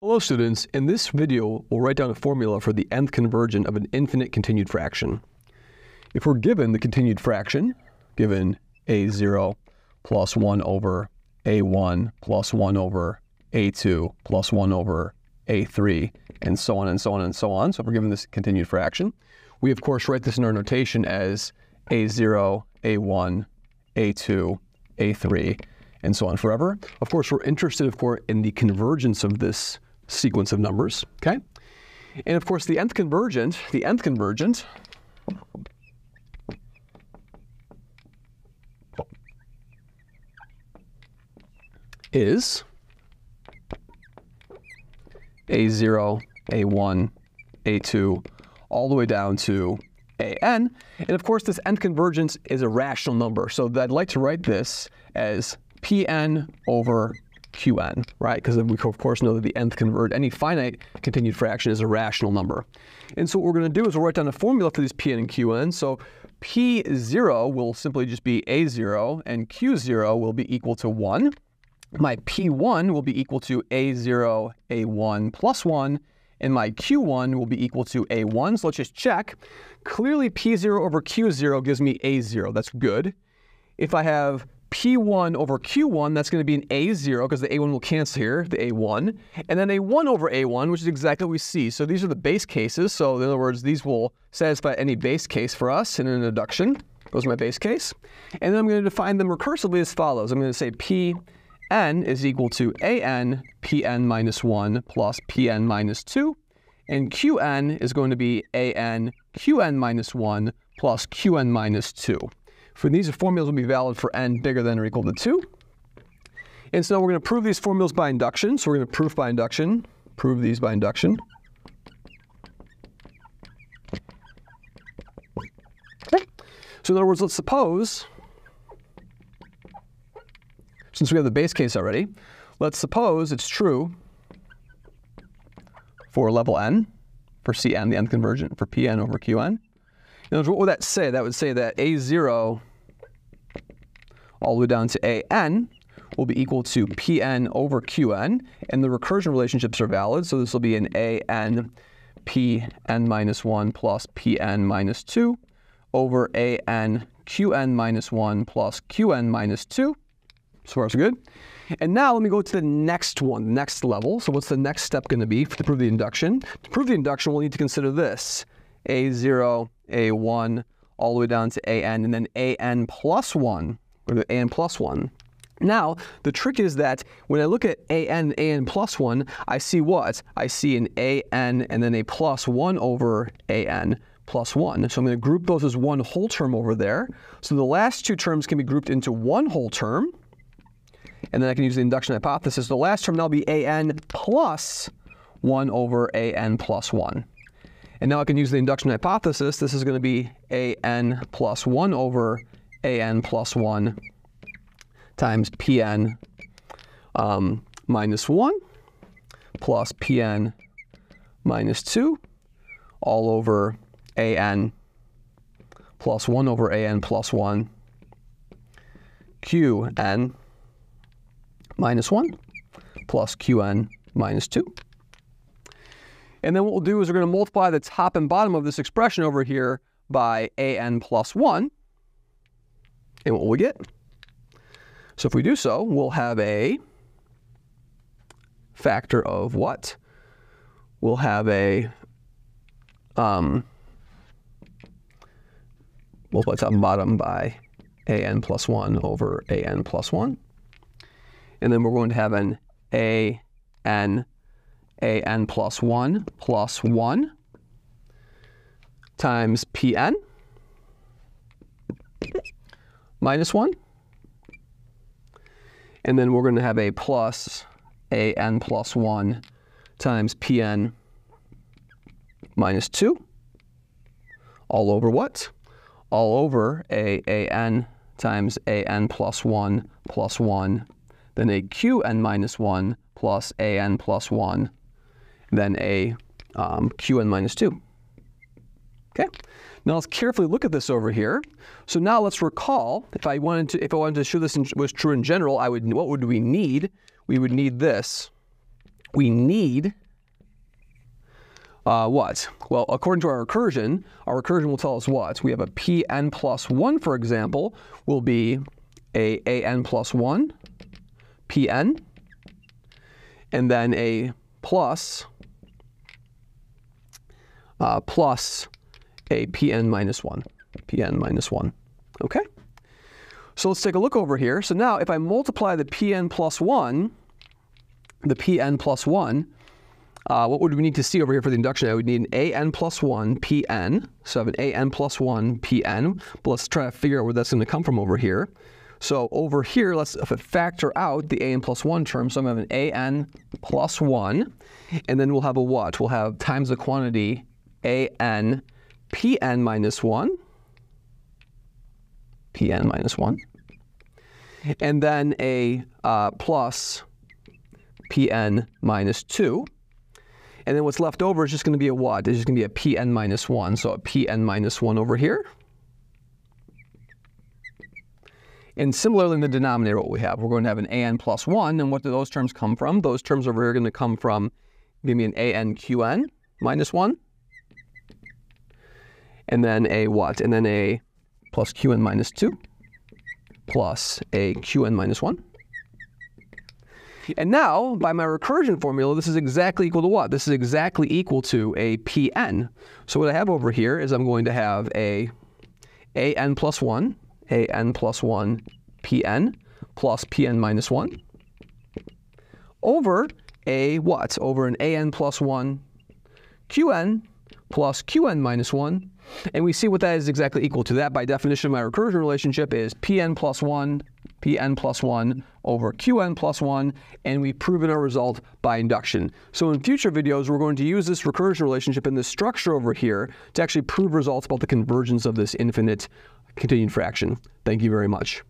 Hello students, in this video we'll write down a formula for the nth convergent of an infinite continued fraction. If we're given the continued fraction, given a0 plus 1 over a1 plus 1 over a2 plus 1 over a3 and so on and so on and so on, so if we're given this continued fraction, we of course write this in our notation as a0, a1, a2, a3, and so on forever. Of course, we're interested, of course, in the convergence of this sequence of numbers, okay? And of course, the nth convergent, the nth convergent is a0, a1, a2, all the way down to an. And of course, this nth convergence is a rational number. So I'd like to write this as pn over qn, right? Because we of course know that the nth convert, any finite continued fraction is a rational number. And so what we're going to do is we'll write down a formula for these pn and qn. So p0 will simply just be a0 and q0 will be equal to 1. My p1 will be equal to a0, a1 plus 1, and my q1 will be equal to a1. So let's just check. Clearly p0 over q0 gives me a0. That's good. If I have P1 over Q1, that's going to be an A0 because the A1 will cancel here, the A1. And then A1 over A1, which is exactly what we see. So these are the base cases. So in other words, these will satisfy any base case for us in an induction. Those are my base case. And then I'm going to define them recursively as follows. I'm going to say Pn is equal to An Pn minus 1 plus Pn minus 2. And Qn is going to be An Qn minus 1 plus Qn minus 2. For these formulas will be valid for n bigger than or equal to 2. And so we're going to prove these formulas by induction. So we're going to prove by induction, prove these by induction. So in other words, let's suppose, since we have the base case already, let's suppose it's true for level n, for Cn, the nth convergent, for Pn over Qn. What would that say? That would say that A0 all the way down to an will be equal to pn over qn, and the recursion relationships are valid, so this will be an an pn minus 1 plus pn minus 2 over an qn minus 1 plus qn minus 2. So far, so good. And now let me go to the next one, next level. So what's the next step going to be to prove the induction? To prove the induction, we'll need to consider this. A0, A1, all the way down to AN, and then AN plus 1 or the an plus 1. Now, the trick is that when I look at an, an plus 1, I see what? I see an an and then a plus 1 over an plus 1. So I'm going to group those as one whole term over there. So the last two terms can be grouped into one whole term. And then I can use the induction hypothesis. The last term now will be an plus 1 over an plus 1. And now I can use the induction hypothesis. This is going to be an plus 1 over an plus 1 times pn um, minus 1 plus pn minus 2 all over an plus 1 over an plus 1 qn minus 1 plus qn minus 2. And then what we'll do is we're going to multiply the top and bottom of this expression over here by an plus 1. And what will we get? So if we do so, we'll have a factor of what? We'll have a um, multiply top and bottom by an plus 1 over an plus 1. And then we're going to have an a n a n plus 1 plus 1 times pn minus 1. And then we're going to have a plus a n plus 1 times pn minus 2 all over what? All over a a n times a n plus 1 plus 1, then a q n minus 1 plus a n plus 1, then a um, q n minus 2. Okay? Now let's carefully look at this over here. So now let's recall, if I wanted to, if I wanted to show this in, was true in general, I would, what would we need? We would need this we need uh, what? Well, according to our recursion, our recursion will tell us what? We have a pn plus 1, for example, will be a an plus 1 pn, and then a plus, uh, plus a pn minus 1, pn minus 1. Okay? So let's take a look over here. So now if I multiply the pn plus 1, the pn plus 1, uh, what would we need to see over here for the induction? I would need an an plus 1 pn. So I have an an plus 1 pn. But let's try to figure out where that's going to come from over here. So over here, let's factor out the an plus 1 term. So I'm going to have an an plus 1. And then we'll have a what? We'll have times the quantity an pn minus 1. pn minus 1. And then a uh, plus pn minus 2. And then what's left over is just going to be a what? It's just going to be a pn minus 1. So a pn minus 1 over here. And similarly in the denominator, what we have, we're going to have an an plus 1. And what do those terms come from? Those terms over here are going to come from, give me an an qn minus 1. And then a what? And then a plus qn minus 2 plus a qn minus 1. And now, by my recursion formula, this is exactly equal to what? This is exactly equal to a Pn. So what I have over here is I'm going to have a An plus 1, An plus 1 Pn plus Pn minus 1 over a what? Over an An plus 1 Qn plus Qn minus 1. And we see what that is exactly equal to. That, by definition, my recursion relationship is Pn plus 1 Pn plus 1 over Qn plus 1, and we've proven our result by induction. So in future videos, we're going to use this recursion relationship in this structure over here to actually prove results about the convergence of this infinite continued fraction. Thank you very much.